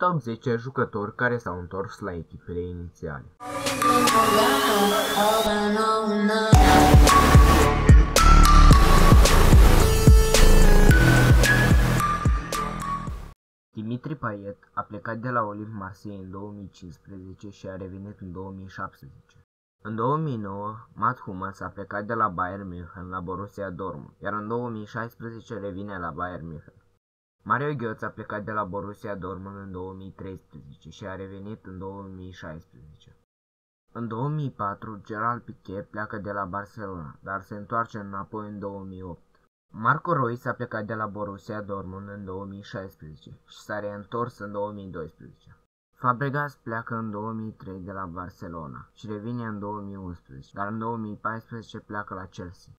Top 10 jucători care s-au întors la echipele inițiale. Dimitri Payet a plecat de la Olymp Marseille în 2015 și a revenit în 2017. În 2009, Matt Hummels a plecat de la Bayern München la Borussia Dortmund, iar în 2016 revine la Bayern München. Mario Götze a plecat de la Borussia Dortmund în 2013 și a revenit în 2016. În 2004, Gerald Piqué pleacă de la Barcelona, dar se întoarce înapoi în 2008. Marco Reus a plecat de la Borussia Dortmund în 2016 și s-a reîntors în 2012. Fabregas pleacă în 2003 de la Barcelona și revine în 2011, dar în 2014 pleacă la Chelsea.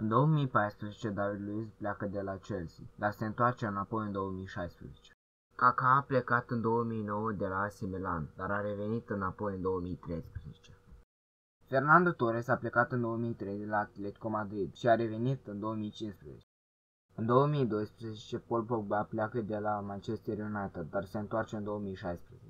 În 2014 David Luiz pleacă de la Chelsea, dar se întoarce înapoi în 2016. Kaká a plecat în 2009 de la AC Milan, dar a revenit înapoi în 2013. Fernando Torres a plecat în 2003 de la Atletico Madrid și a revenit în 2015. În 2012, Paul Pogba pleacă de la Manchester United, dar se întoarce în 2016.